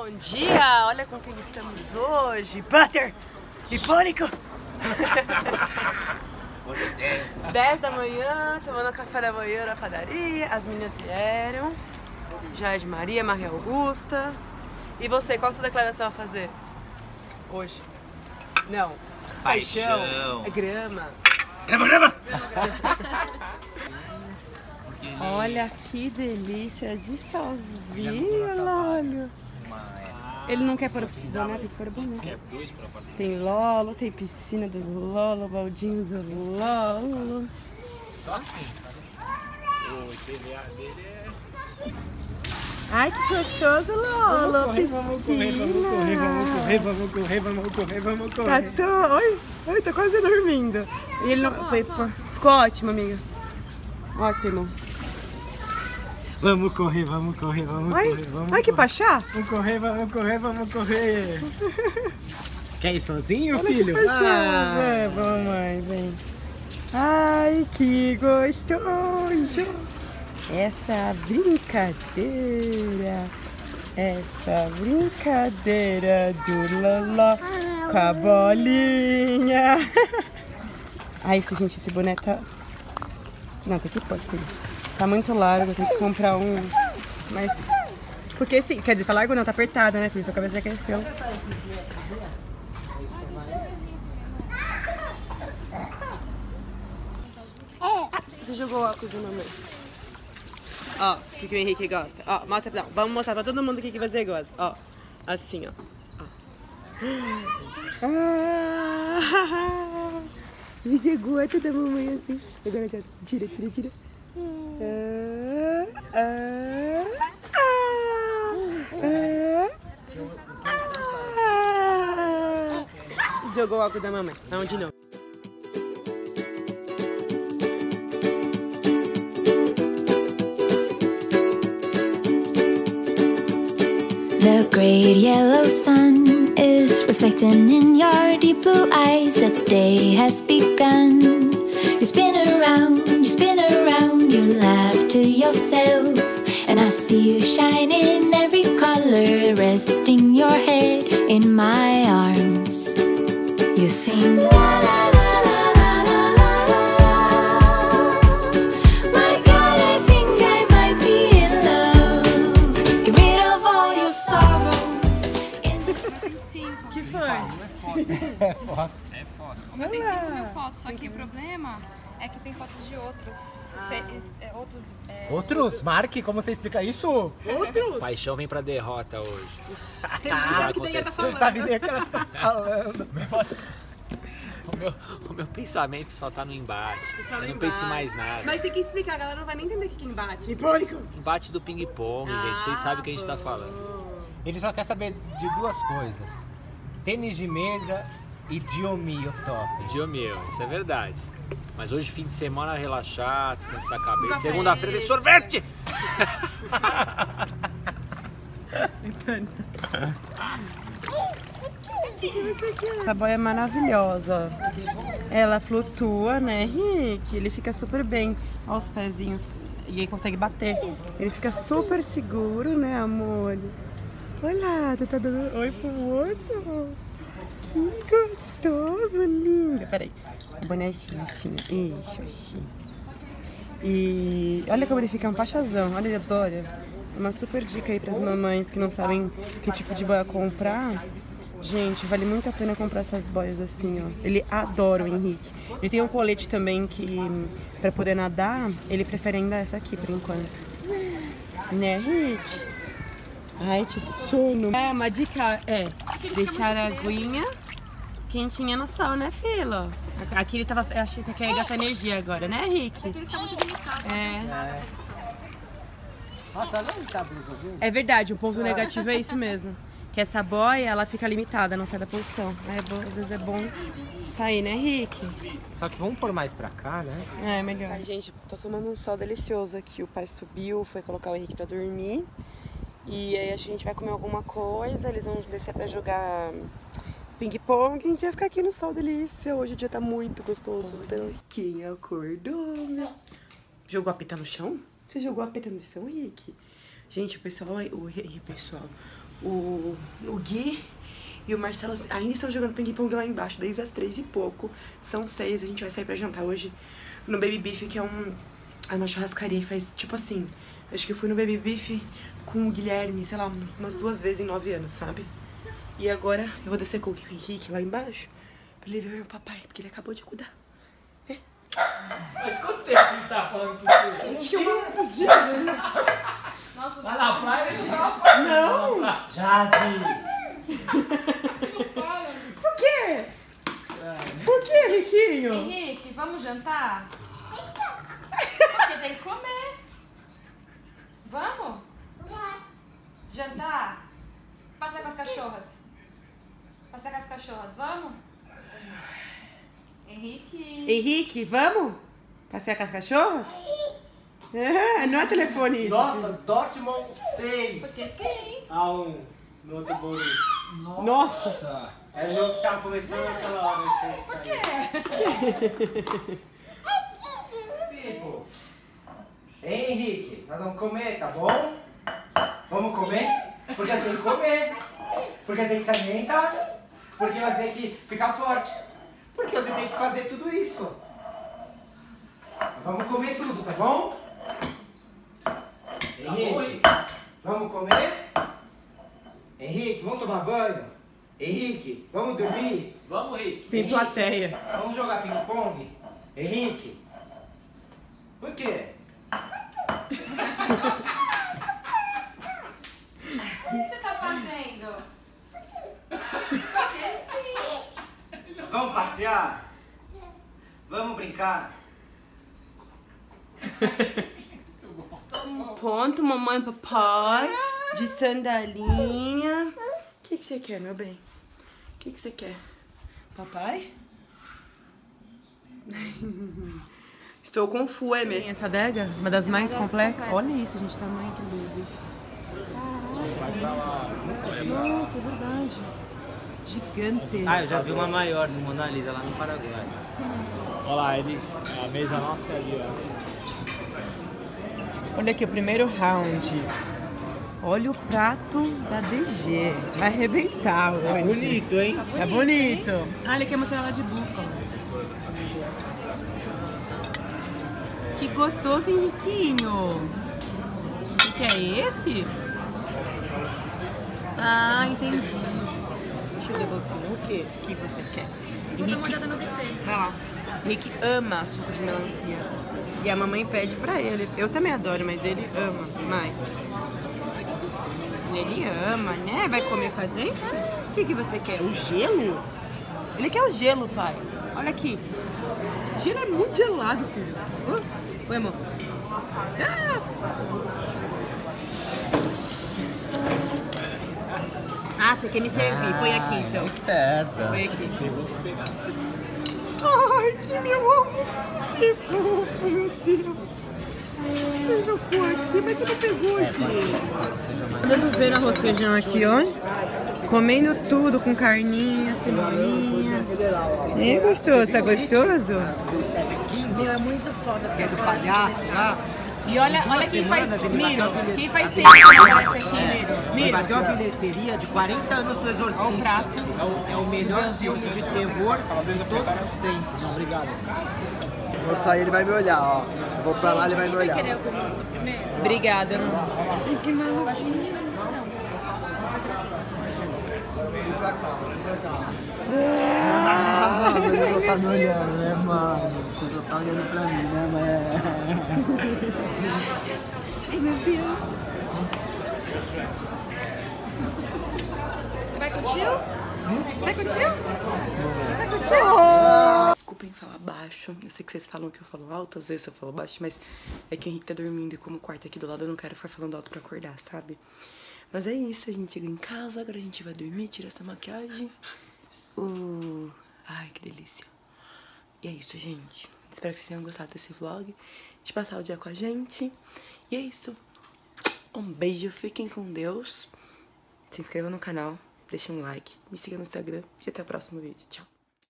bom dia! Olha com quem estamos hoje. Butter e Pânico! 10 da manhã, tomando café da manhã na padaria. As meninas vieram. Jardim Maria, Maria Augusta. E você, qual a sua declaração a fazer? Hoje? Não. Paixão. É grama. Grama, grama! Olha que delícia de solzinho, Lólio. Ele não quer pôr o boné, tem que pôr. Tem Lolo, tem piscina do Lolo, baldinho do Lolo. Só assim, sabe? O IPVA dele é. Ai, que gostoso, Lolo. Vamos correr, vamos correr, vamos correr, vamos correr, vamos correr, vamos correr, vamos Tá correr. tão... Oi, oi, tô quase dormindo. E ele não... Foi, foi- ficou ótimo, amiga. Ótimo. Vamos correr, vamos correr, vamos Ai, correr, vamos ai que pachá. Vamos correr, vamos correr, vamos correr. Quer ir sozinho, filho? Pachá, Ah, vai, mamãe, vem. Ai, que gostoso. Essa brincadeira. Essa brincadeira do Loló com a bolinha. Ai, esse, gente, esse boné tá... Não, tem que pôr, filho. Tá muito largo, tem que comprar um... Mas... Porque sim, quer dizer, tá largo não, tá apertado, né, filho? Sua cabeça já cresceu. Você jogou a coisa na mãe. Ó, o que, que o Henrique gosta. Ó, mostra, não, vamos mostrar pra todo mundo o que, que você gosta. Ó, assim, ó. ó. Ah, você gosta da mamãe assim. Agora tira, tira, tira. Jogou da mamãe. Não? The great yellow sun is reflecting in your deep blue eyes. The day has begun. You spin around, around, you spin around, you laugh to yourself. And I see you shine in every color, resting your head in my arms. You sing la la la. Que foi? Levou. Levou. Eu também sinto meu foto, só que o problema é que tem fotos de outros. fe- es- é, outros é, Outros? Mark, como você explica isso? Outros? Paixão vem pra derrota hoje. Ele sabe que tem que tá Você falando. não sabe nem o que ela tá falando. O meu, o meu pensamento só tá no embate. Eu não penso em mais nada. Mas tem que explicar, a galera não vai nem entender o que que embate. Pânico! Embate do ping-pong, gente. Vocês sabem o que a gente tá falando. Ele só quer saber de duas coisas. Tênis de mesa e Diomi, o top. Dia meu, isso é verdade. Mas hoje, fim de semana, relaxar, descansar a cabeça. Segunda-feira tem sorvete! Essa boia é maravilhosa. Ela flutua, né, Rick? Ele fica super bem aos pezinhos. E aí consegue bater. Ele fica super seguro, né, amor? Olha lá, tu tá dando oi pro moço. Que gostoso, lindo. Peraí. Bonezinho assim. Isso, assim. E olha como ele fica um pachazão. Olha, ele adora. Uma super dica aí pras mamães que não sabem que tipo de boia comprar. Gente, vale muito a pena comprar essas boias assim, ó. Ele adora o Henrique. Ele tem um colete também que, pra poder nadar, ele prefere ainda essa aqui por enquanto. Né, Henrique? Ai, que sono. É, uma dica é deixar a aguinha quentinha no sol, né, Filo? Aqui ele tava, acho que quer gastar energia agora, né, Henrique? Ele tá muito delicado. É. Nossa, olha onde tá a blusa, viu? É verdade, o ponto negativo é isso mesmo. Que essa boia, ela fica limitada, não sai da posição. É bom, às vezes é bom sair, né, Rick? Só que vamos pôr mais pra cá, né? É, melhor. Ai, gente, tô tomando um sol delicioso aqui. O pai subiu, foi colocar o Henrique pra dormir. E aí acho que a gente vai comer alguma coisa. Eles vão descer pra jogar ping-pong. A gente vai ficar aqui no sol delícia. Hoje o dia tá muito gostoso. Então, quem acordou, meu? Jogou a peta no chão? Você jogou a peta no chão, Rick? Gente, o pessoal, o, pessoal, o, o Gui e o Marcelo ainda estão jogando ping-pong lá embaixo, desde as três e pouco. São seis, a gente vai sair pra jantar hoje no Baby Beef, que é um, é uma churrascaria. Faz tipo assim, acho que eu fui no Baby Beef com o Guilherme, sei lá, umas duas vezes em nove anos, sabe? E agora eu vou descer com o Henrique lá embaixo pra ele ver meu papai, porque ele acabou de cuidar. Mas quanto tempo ele tá falando com você? Acho que uns dias, né? Nossa, Vai na praia, Não! Jade! Por quê? Por quê, Riquinho? Henrique, vamos jantar? Porque tem que comer. Vamos? Jantar? Passear com as cachorras. Passear com as cachorras, vamos? Henrique. Henrique, vamos? Passear com as cachorras? É, não é telefone isso. Nossa, Dortmund 6 Porque sim. a 1 no outro Borussia. Nossa! É o jogo que tava começando naquela hora. que Por quê? Pipo. Hein, Henrique? Nós vamos comer, tá bom? Vamos comer? Porque nós temos que comer. Porque nós temos que se alimentar. Porque nós temos que ficar forte. Porque você tem que fazer tudo isso. Vamos comer tudo, tá bom? Henrique, vamos comer? Henrique, vamos tomar banho? Henrique, vamos dormir? Vamos, Rick. Tem Henrique, plateia. Vamos jogar ping-pong? Henrique? Por quê? O que você tá fazendo? Porque sim. Vamos passear? Vamos brincar? Ponto, mamãe e papai. De sandalinha. O que, que você quer, meu bem? O que, que você quer? Papai? Estou com fome. Essa adega, uma das mais completas. Olha isso, gente, tamanho do baby. Caraca. Nossa, é verdade. Gigante. Ah, eu já vi uma maior no Mona Lisa lá no Paraguai. Olha lá, ele, a mesa nossa é ali, ó. Olha aqui, o primeiro round. Olha o prato da DG. Vai arrebentar hoje. Bonito, hein? É bonito. Ah, ele quer mozzarella de búfalo. Que gostoso, Henriquinho. Você quer esse? Ah, entendi. O que? Você quer? Vou dar uma olhada no buffet. Lá. Henrique ama suco de melancia. E a mamãe pede pra ele. Eu também adoro, mas ele ama mais. Ele ama, né? Vai comer com a gente? O que, que você quer? O gelo? Ele quer o gelo, pai. Olha aqui. O gelo é muito gelado, filho. Uh, Oi, amor. Ah! Ah, você quer me servir? Põe aqui, então. Esperta. Põe aqui. Ai, que meu amor. Você é fofo, meu Deus. Você jogou aqui, mas você não pegou, gente. Dando ver arroz e feijão aqui, ó. Comendo tudo com carninha, cenourinha. É gostoso, tá gostoso? Meu, é muito foda. É do palhaço já? E olha, olha quem faz. Miro, quem faz tempo que aparece aqui, Miro? Ele Miro. bateu uma bilheteria de 40 anos do Exorcista. Olha o prato. É o, é o melhor filme de terror de todos os tempos. Não, obrigado. Vou sair, ele vai me olhar, ó. Vou pra lá, ele vai me olhar. Obrigada. Ai, que maluquinho. Ah, mas ele só tá me olhando, né, mano? Tá olhando pra mim, né, mano? Ai, meu Deus. Vai com o tio? Vai com o tio? Vai com o tio? Desculpem falar baixo. Eu sei que vocês falam que eu falo alto, às vezes eu falo baixo, mas é que o Henrique tá dormindo e como o quarto é aqui do lado, eu não quero ficar falando alto pra acordar, sabe? Mas é isso, a gente chega em casa, agora a gente vai dormir, tira essa maquiagem. Uh, ai, que delícia. E é isso, gente. Espero que vocês tenham gostado desse vlog, de passar o dia com a gente. E é isso. Um beijo, fiquem com Deus. Se inscrevam no canal, deixem um like, me sigam no Instagram e até o próximo vídeo. Tchau.